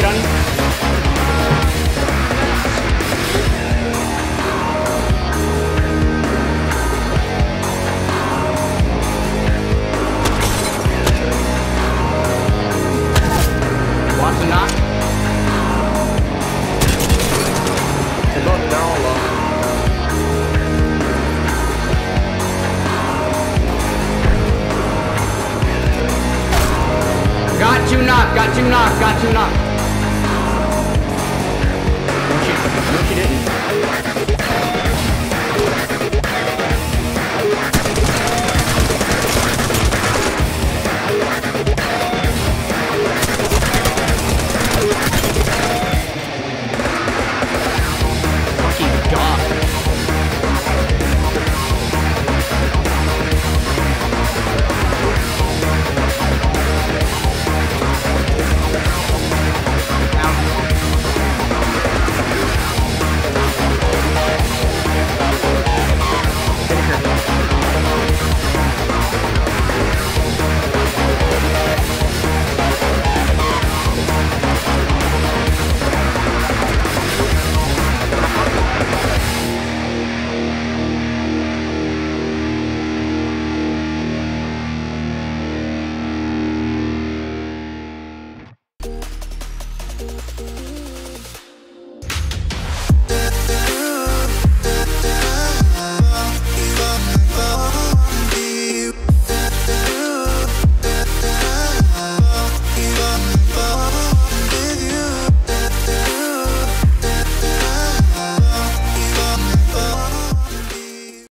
Kirani. got you knocked, got you knocked, got you knocked.